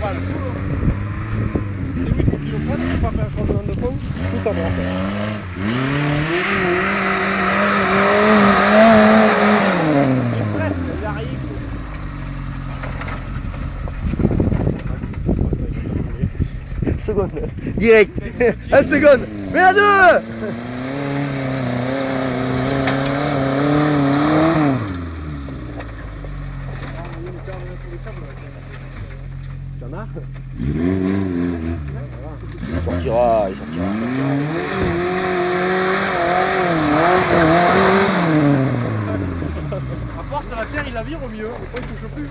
normal. C'est 8 km, je pas faire un de pompe, tout à droite. presque. Seconde, direct, un seconde, mais T'en as Il sortira, il sortira. À force, la terre, il la vire au mieux. Des fois, il touche plus.